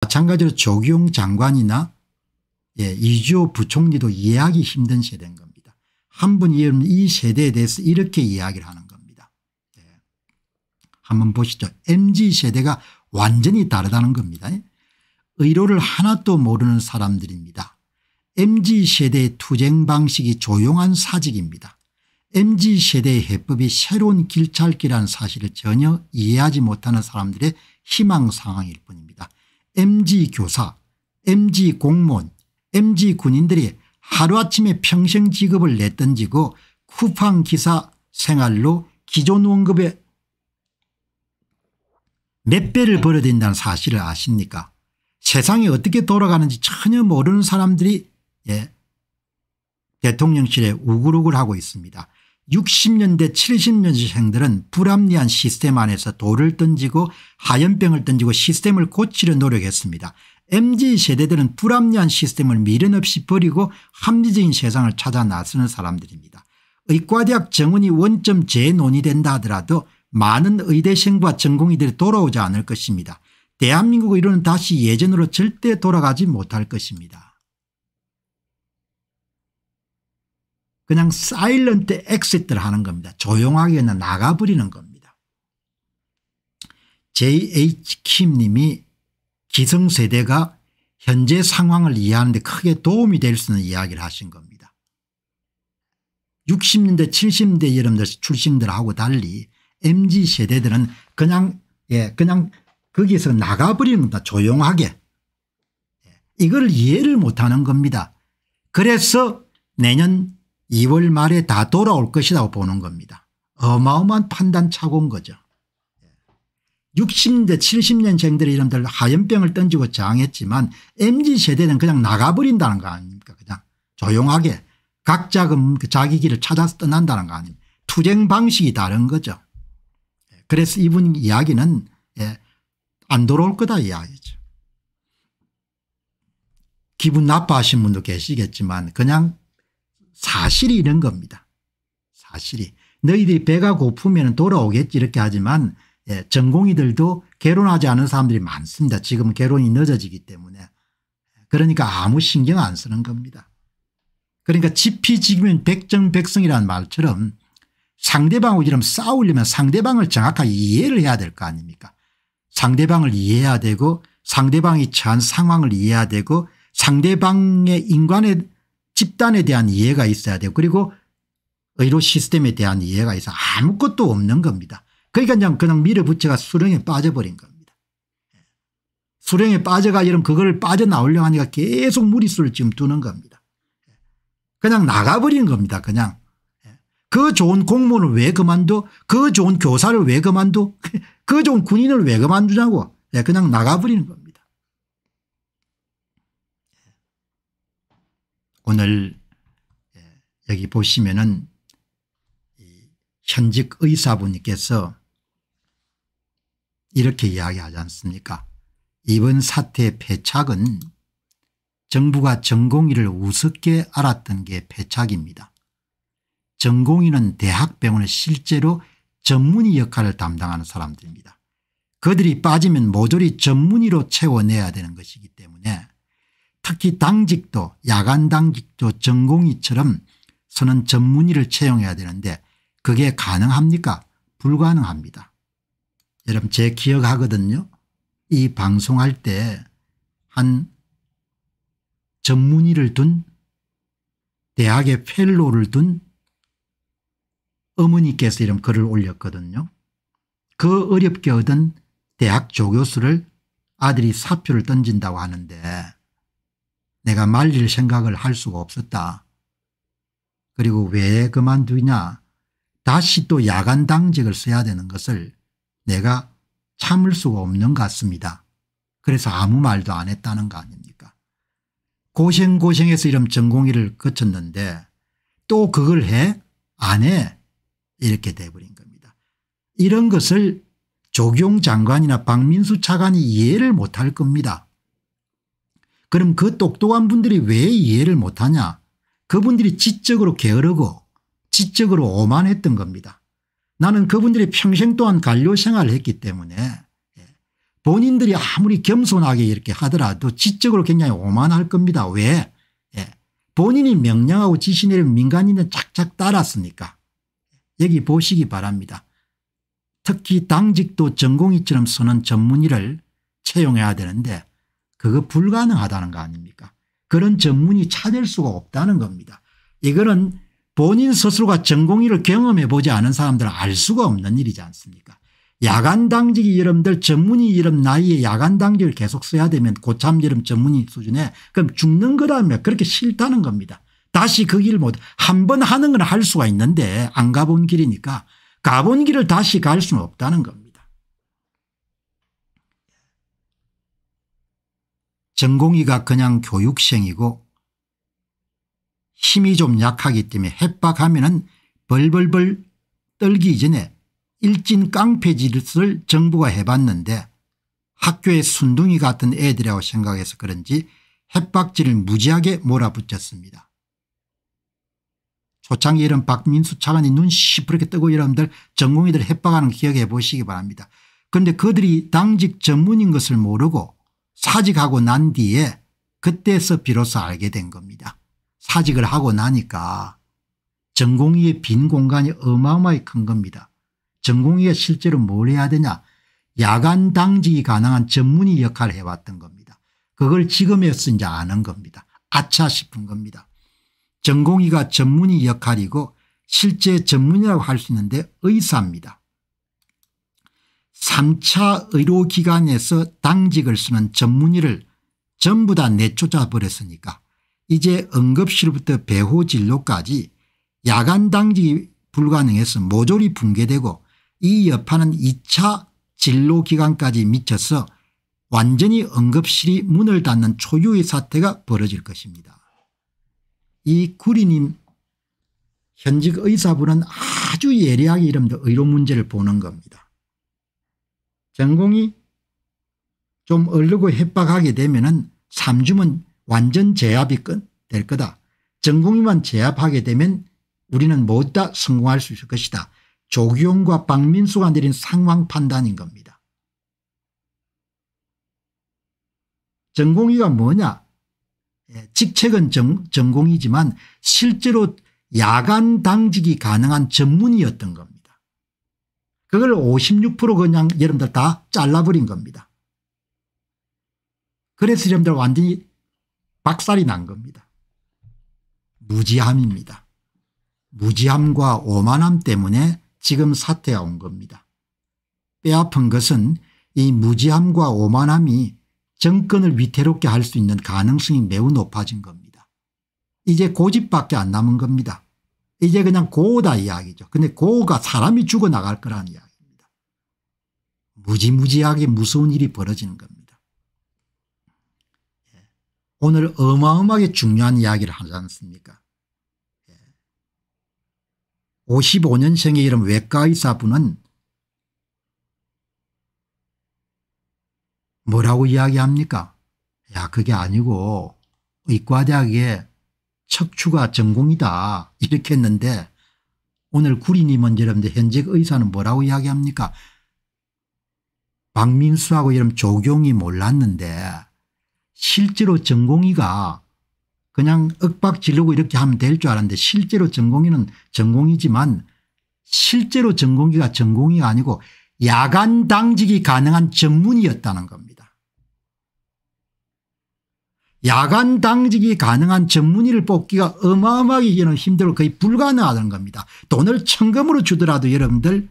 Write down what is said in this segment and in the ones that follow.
마찬가지로 조기용 장관이나 예, 이주호 부총리도 이해하기 힘든 세대인 겁니다. 한 분이 이 세대에 대해서 이렇게 이야기를 하는 겁니다. 예. 한번 보시죠. mz세대가 완전히 다르다는 겁니다. 의료를 하나도 모르는 사람들입니다. mz세대의 투쟁 방식이 조용한 사직입니다. mz세대의 해법이 새로운 길찾기라는 사실을 전혀 이해하지 못하는 사람들의 희망 상황일 뿐입니다. Mz교사, mz공무원, mz군인들이 하루아침에 평생 직업을 내던지고 쿠팡 기사 생활로 기존 원급의 몇 배를 벌어야 된다는 사실을 아십니까 세상이 어떻게 돌아가는지 전혀 모르는 사람들이 예, 대통령실에 우글우글 하고 있습니다. 60년대 70년생들은 불합리한 시스템 안에서 돌을 던지고 화염병을 던지고 시스템을 고치려 노력했습니다. MZ세대들은 불합리한 시스템을 미련 없이 버리고 합리적인 세상을 찾아 나서는 사람들입니다. 의과대학 정원이 원점 재논의된다 하더라도 많은 의대생과 전공의들이 돌아오지 않을 것입니다. 대한민국 의료는 다시 예전으로 절대 돌아가지 못할 것입니다. 그냥 silent exit를 하는 겁니다. 조용하게 그냥 나가버리는 겁니다. J.H. 킴 님이 기성세대가 현재 상황을 이해하는 데 크게 도움이 될 수 있는 이야기를 하신 겁니다. 60년대 70년대 여러분들 출생들하고 달리 mz세대들은 그냥 예 그냥 거기서 나가버리는 겁니다. 조용하게. 예, 이걸 이해를 못하는 겁니다. 그래서 내년 2월 말에 다 돌아올 것이라고 보는 겁니다. 어마어마한 판단 착오인 거죠. 60년대 70년생들의 이름들 하연병을 던지고 저항했지만 mz세대는 그냥 나가버린다는 거 아닙니까 그냥 조용하게 각자 그 자기 길을 찾아서 떠난다는 거 아닙니까 투쟁 방식이 다른 거죠. 그래서 이분 이야기는 예, 안 돌아올 거다 이야기죠. 기분 나빠하신 분도 계시겠지만 그냥 사실이 이런 겁니다. 사실이 너희들이 배가 고프면 돌아오겠지 이렇게 하지만 예, 전공의들도 결혼하지 않은 사람들이 많습니다. 지금 결혼이 늦어지기 때문에 그러니까 아무 신경 안 쓰는 겁니다. 그러니까 지피지기면 백정백성이라는 말처럼 상대방하고 싸우려면 상대방을 정확하게 이해를 해야 될 거 아닙니까 상대방을 이해해야 되고 상대방이 처한 상황을 이해해야 되고 상대방의 인간의 집단에 대한 이해가 있어야 되고 그리고 의료 시스템에 대한 이해가 있어 아무것도 없는 겁니다. 그러니까 그냥, 그냥 밀어붙여가 수렁에 빠져버린 겁니다. 수렁에 빠져가 이런 그걸 빠져나오려고 하니까 계속 무리수를 지금 두는 겁니다. 그냥 나가버린 겁니다. 그냥. 그 좋은 공무원을 왜 그만둬 그 좋은 교사를 왜 그만둬 그 좋은 군인을 왜 그만두냐고 그냥 나가버리는 겁니다. 오늘 여기 보시면은 현직 의사분께서 이렇게 이야기하지 않습니까 이번 사태의 패착은 정부가 전공의를 우습게 알았던 게 패착입니다. 전공의는 대학병원을 실제로 전문의 역할을 담당하는 사람들입니다. 그들이 빠지면 모조리 전문의로 채워내야 되는 것이기 때문에 특히 당직도 야간 당직도 전공의처럼 서는 전문의를 채용해야 되는데 그게 가능합니까 불가능합니다. 여러분 제 기억하거든요. 이 방송할 때 한 전문의를 둔 대학의 펠로를 둔 어머니께서 이런 글을 올렸거든요. 그 어렵게 얻은 대학 조교수를 아들이 사표를 던진다고 하는데 내가 말릴 생각을 할 수가 없었다. 그리고 왜 그만두냐 다시 또 야간 당직을 써야 되는 것을 내가 참을 수가 없는 것 같습니다. 그래서 아무 말도 안 했다는 거 아닙니까 고생고생해서 이런 전공의를 거쳤는데 또 그걸 해? 안 해? 이렇게 돼버린 겁니다. 이런 것을 조경 장관이나 박민수 차관이 이해를 못할 겁니다. 그럼 그 똑똑한 분들이 왜 이해를 못하냐 그분들이 지적으로 게으르고 지적으로 오만했던 겁니다. 나는 그분들이 평생 동안 관료 생활을 했기 때문에 예, 본인들이 아무리 겸손하게 이렇게 하더라도 지적으로 굉장히 오만할 겁니다. 왜? 예. 본인이 명령하고 지시 내리면 민간인은 착착 따랐으니까 여기 보시기 바랍니다. 특히 당직도 전공의처럼 쓰는 전문의를 채용해야 되는데 그거 불가능하다는 거 아닙니까 그런 전문의 찾을 수가 없다는 겁니다. 이거는 본인 스스로가 전공의를 경험해 보지 않은 사람들은 알 수가 없는 일이지 않습니까 야간 당직이 여러분들 전문의 이름 나이에 야간 당직을 계속 써야 되면 고참 이름 전문의 수준에 그럼 죽는 거라면 그렇게 싫다는 겁니다. 다시 그 길 못 한 번 하는 건 할 수가 있는데 안 가본 길이니까 가본 길을 다시 갈 수는 없다는 겁니다. 전공의가 그냥 교육생이고 힘이 좀 약하기 때문에 협박하면 벌벌벌 떨기 전에 일진 깡패 짓을 정부가 해봤는데 학교에 순둥이 같은 애들이라고 생각해서 그런지 협박질을 무지하게 몰아붙였습니다. 초창기 이런 박민수 차관이 눈 시퍼렇게 뜨고 여러분들 전공의들 협박하는 거 기억해 보시기 바랍니다. 그런데 그들이 당직 전문인 것을 모르고 사직하고 난 뒤에 그때서 비로소 알게 된 겁니다. 사직을 하고 나니까 전공의의 빈 공간이 어마어마하게 큰 겁니다. 전공의가 실제로 뭘 해야 되냐 야간 당직이 가능한 전문의 역할을 해왔던 겁니다. 그걸 지금에서 이제 아는 겁니다. 아차 싶은 겁니다. 전공의가 전문의 역할이고 실제 전문이라고 할 수 있는데 의사입니다. 3차 의료기관에서 당직을 쓰는 전문의를 전부 다 내쫓아 버렸으니까 이제 응급실부터 배호 진료까지 야간 당직이 불가능해서 모조리 붕괴되고 이 여파는 2차 진로기간까지 미쳐서 완전히 응급실이 문을 닫는 초유의 사태가 벌어질 것입니다. 이 구리님 현직 의사분은 아주 예리하게 이름도 의료 문제를 보는 겁니다. 전공이 좀 얼르고 협박하게 되면 은 3주면 완전 제압이 될 거다. 전공이만 제압하게 되면 우리는 모두 다 성공할 수 있을 것이다. 조기용과 박민수가 내린 상황 판단인 겁니다. 전공의가 뭐냐 예, 직책은 전, 전공이지만 실제로 야간 당직이 가능한 전문이었던 겁니다. 그걸 56% 그냥 여러분들 다 잘라버린 겁니다. 그래서 여러분들 완전히 박살이 난 겁니다. 무지함입니다. 무지함과 오만함 때문에 지금 사태가 온 겁니다. 뼈아픈 것은 이 무지함과 오만함이 정권을 위태롭게 할 수 있는 가능성이 매우 높아진 겁니다. 이제 고집밖에 안 남은 겁니다. 이제 그냥 고다 이야기죠. 근데 고가 사람이 죽어나갈 거라는 이야기입니다. 무지무지하게 무서운 일이 벌어지는 겁니다. 예. 오늘 어마어마하게 중요한 이야기를 하지 않습니까 55년생의 이름 외과의사분은 뭐라고 이야기합니까 야 그게 아니고 의과대학에 척추가 전공이다 이렇게 했는데 오늘 구리님은 여러분들 현직 의사는 뭐라고 이야기합니까 박민수하고 이름 조경이 몰랐는데 실제로 전공의가 그냥 윽박 지르고 이렇게 하면 될 줄 알았는데 실제로 전공의는 전공이지만 실제로 전공의가 전공의가 아니고 야간 당직이 가능한 전문이었다는 겁니다. 야간 당직이 가능한 전문의를 뽑기가 어마어마하게 힘들고 거의 불가능하다는 겁니다. 돈을 천금으로 주더라도 여러분들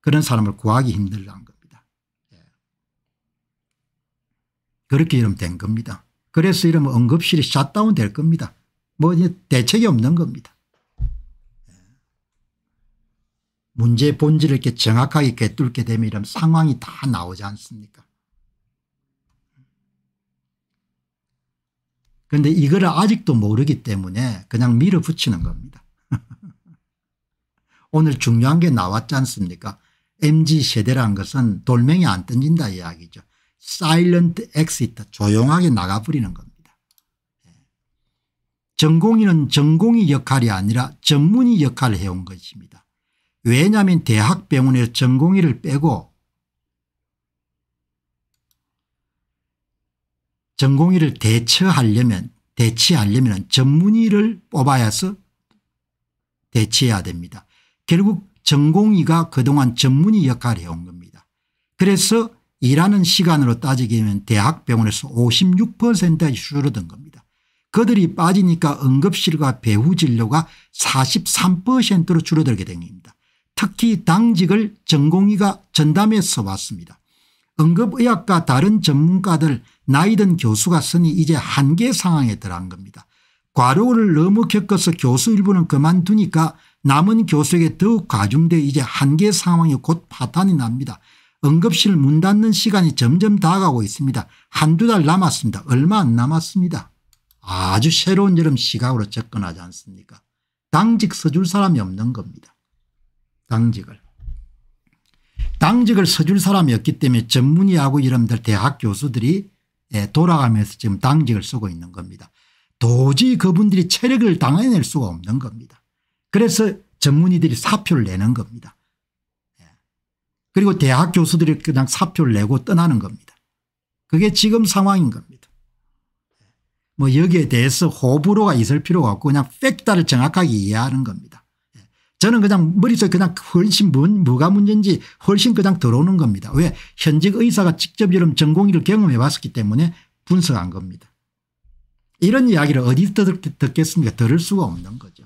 그런 사람을 구하기 힘들다는 겁니다. 예. 그렇게 여러분 된 겁니다. 그래서 이러면 응급실이 샷다운 될 겁니다. 뭐 대책이 없는 겁니다. 문제 본질을 이렇게 정확하게 꿰뚫게 되면 이런 상황이 다 나오지 않습니까 그런데 이거를 아직도 모르기 때문에 그냥 밀어붙이는 겁니다. 오늘 중요한 게 나왔지 않습니까 MZ세대란 것은 돌멩이 안 던진다 이야기죠. silent exit 조용하게 나가버리는 겁니다. 예. 전공의는 전공의 역할이 아니라 전문의 역할을 해온 것입니다. 왜냐하면 대학병원에서 전공의를 빼고 전공의를 대처하려면 대치하려면 전문의를 뽑아야 해서 대치해야 됩니다. 결국 전공의가 그동안 전문의 역할을 해온 겁니다. 그래서 일하는 시간으로 따지게 되면 대학병원에서 56%가 줄어든 겁니다. 그들이 빠지니까 응급실과 배후진료가 43%로 줄어들게 된 겁니다. 특히 당직을 전공의가 전담해서 왔습니다. 응급의학과 다른 전문가들 나이든 교수가 쓰니 이제 한계 상황에 들어간 겁니다. 과로를 너무 겪어서 교수 일부는 그만두니까 남은 교수에게 더욱 가중돼 이제 한계 상황이 곧 파탄이 납니다. 응급실 문 닫는 시간이 점점 다가오고 있습니다. 한두 달 남았습니다. 얼마 안 남았습니다. 아주 새로운 여름 시각으로 접근하지 않습니까 당직 써줄 사람이 없는 겁니다. 당직을. 당직을 써줄 사람이 없기 때문에 전문의하고 이름들 대학 교수들이 예, 돌아가면서 지금 당직을 쓰고 있는 겁니다. 도저히 그분들이 체력을 당해낼 수가 없는 겁니다. 그래서 전문의들이 사표를 내는 겁니다. 예. 그리고 대학 교수들이 그냥 사표를 내고 떠나는 겁니다. 그게 지금 상황인 겁니다. 뭐 여기에 대해서 호불호가 있을 필요가 없고 그냥 팩트를 정확하게 이해하는 겁니다. 예. 저는 그냥 머릿속에 그냥 훨씬 뭐가 문제인지 훨씬 그냥 들어오는 겁니다. 왜 현직 의사가 직접 이런 전공의를 경험해 봤었기 때문에 분석한 겁니다. 이런 이야기를 어디서 듣겠습니까 들을 수가 없는 거죠.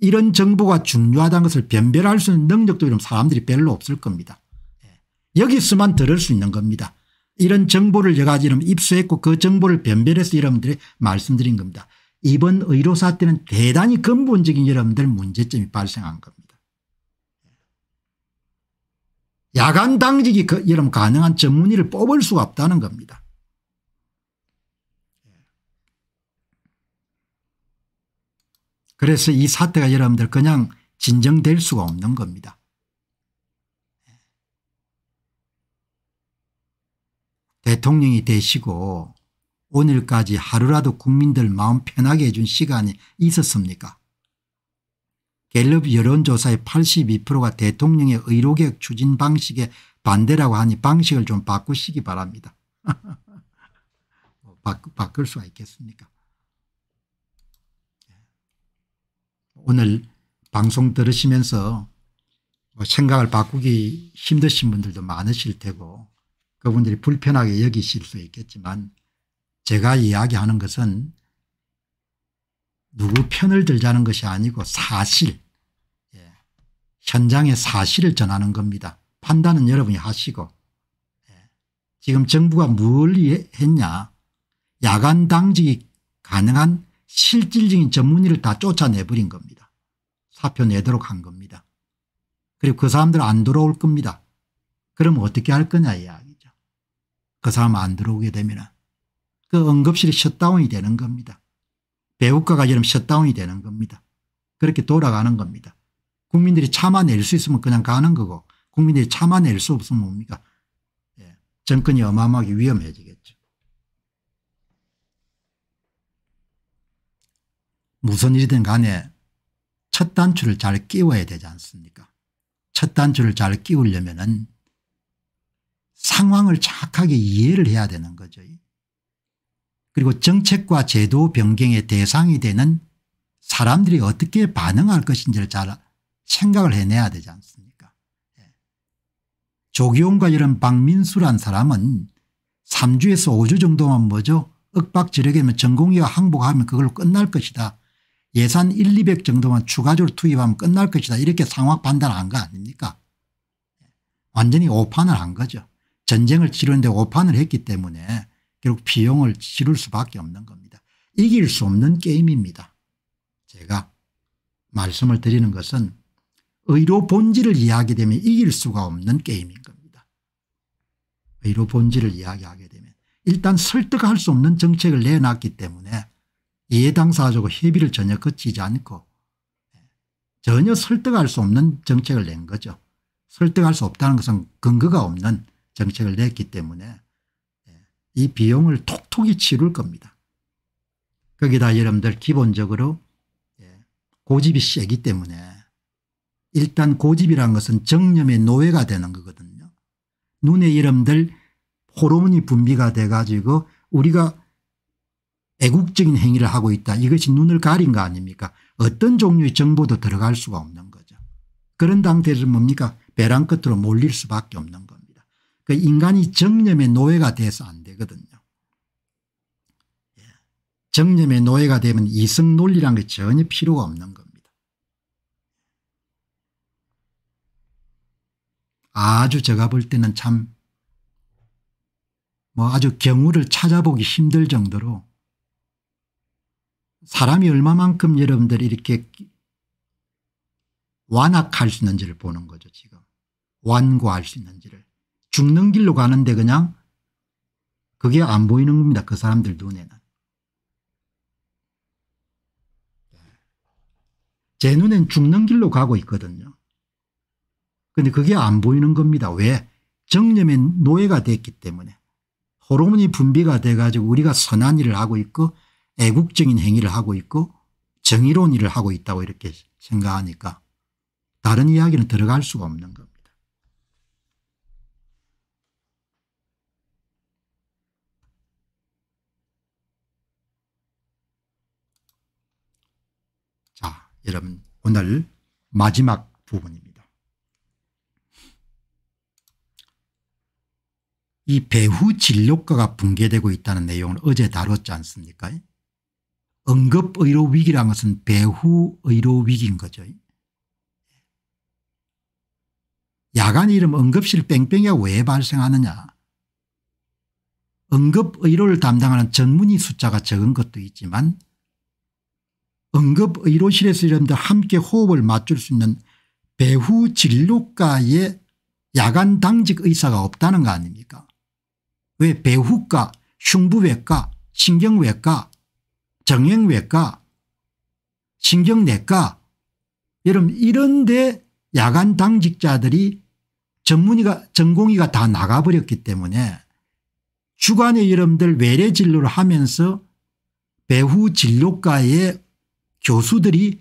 이런 정보가 중요하다는 것을 변별할 수 있는 능력도 이런 사람들이 별로 없을 겁니다. 예. 여기서만 들을 수 있는 겁니다. 이런 정보를 여러 가지 입수했고 그 정보를 변별해서 여러분들이 말씀드린 겁니다. 이번 의료사 때는 대단히 근본적인 여러분들 문제점이 발생한 겁니다. 야간 당직이 그, 여러분 가능한 전문의를 뽑을 수가 없다는 겁니다. 그래서 이 사태가 여러분들 그냥 진정될 수가 없는 겁니다. 대통령이 되시고 오늘까지 하루라도 국민들 마음 편하게 해준 시간이 있었습니까? 갤럽 여론조사의 82%가 대통령의 의료개혁 추진 방식에 반대라고 하니 방식을 좀 바꾸시기 바랍니다. 뭐 바꿀 수가 있겠습니까? 오늘 방송 들으시면서 뭐 생각을 바꾸기 힘드신 분들도 많으실 테고 그분들이 불편하게 여기실 수 있겠지만 제가 이야기하는 것은 누구 편을 들자는 것이 아니고 사실 예. 현장의 사실을 전하는 겁니다. 판단은 여러분이 하시고 예. 지금 정부가 뭘 했냐 야간 당직이 가능한 실질적인 전문의를 다 쫓아내버린 겁니다. 사표 내도록 한 겁니다. 그리고 그 사람들 안 돌아올 겁니다. 그럼 어떻게 할 거냐 이야기죠. 그 사람 안 들어오게 되면 그 응급실이 셧다운이 되는 겁니다. 배우과가 이름 셧다운이 되는 겁니다. 그렇게 돌아가는 겁니다. 국민들이 참아낼 수 있으면 그냥 가는 거고 국민들이 참아낼 수 없으면 뭡니까 예. 정권이 어마어마하게 위험해지겠죠. 무슨 일이든 간에 첫 단추를 잘 끼워야 되지 않습니까 첫 단추를 잘 끼우려면 은 상황을 정확하게 이해를 해야 되는 거죠. 그리고 정책과 제도 변경의 대상이 되는 사람들이 어떻게 반응할 것인지를 잘 생각을 해내야 되지 않습니까 예. 조기용과 이런 박민수란 사람은 3주에서 5주 정도만 뭐죠 윽박지르게면 전공의와 항복하면 그걸로 끝날 것이다. 예산 1, 200 정도만 추가적으로 투입하면 끝날 것이다 이렇게 상황 판단한 거 아닙니까 완전히 오판을 한 거죠. 전쟁을 치르는데 오판을 했기 때문에 결국 비용을 치를 수밖에 없는 겁니다. 이길 수 없는 게임입니다. 제가 말씀을 드리는 것은 의료 본질을 이야기되면 이길 수가 없는 게임인 겁니다. 의료 본질을 이야기하게 되면 일단 설득할 수 없는 정책을 내놨기 때문에 이해당사자고 협의를 전혀 거치지 않고 전혀 설득할 수 없는 정책을 낸 거죠. 설득할 수 없다는 것은 근거가 없는 정책을 냈기 때문에 이 비용을 톡톡히 치룰 겁니다. 거기다 여러분들 기본적으로 고집이 세기 때문에 일단 고집이란 것은 정념의 노예가 되는 거거든요. 눈에 여러분들 호르몬이 분비가 돼 가지고 우리가 애국적인 행위를 하고 있다 이것이 눈을 가린 거 아닙니까 어떤 종류의 정보도 들어갈 수가 없는 거죠. 그런 상태에서 뭡니까 배랑 끝으로 몰릴 수밖에 없는 겁니다. 그 인간이 정념의 노예가 돼서 안 되거든요. 예. 정념의 노예가 되면 이성 논리란 게 전혀 필요가 없는 겁니다. 아주 제가 볼 때는 참 뭐 아주 경우를 찾아보기 힘들 정도로 사람이 얼마만큼 여러분들이 이렇게 완악할 수 있는지를 보는 거죠 지금 완고할 수 있는지를 죽는 길로 가는데 그냥 그게 안 보이는 겁니다 그 사람들 눈에는. 제 눈엔 죽는 길로 가고 있거든요. 그런데 그게 안 보이는 겁니다. 왜? 정념의 노예가 됐기 때문에. 호르몬이 분비가 돼 가지고 우리가 선한 일을 하고 있고 애국적인 행위를 하고 있고 정의로운 일을 하고 있다고 이렇게 생각하니까 다른 이야기는 들어갈 수가 없는 겁니다. 자 여러분 오늘 마지막 부분입니다. 이 배후 진료과가 붕괴되고 있다는 내용을 어제 다뤘지 않습니까 응급의료 위기란 것은 배후 의료 위기인 거죠. 야간 이름 응급실 뺑뺑이가 왜 발생하느냐 응급의료를 담당하는 전문의 숫자가 적은 것도 있지만 응급 의료실에서 여러분들 함께 호흡을 맞출 수 있는 배후 진료과의 야간 당직 의사가 없다는 거 아닙니까? 왜 배후과 흉부외과 신경외과 정형외과 신경내과 여러분 이런데 야간 당직자들이 전문의가 전공의가 다 나가버렸기 때문에 주간에 여러분들 외래 진료를 하면서 배후 진료과의 교수들이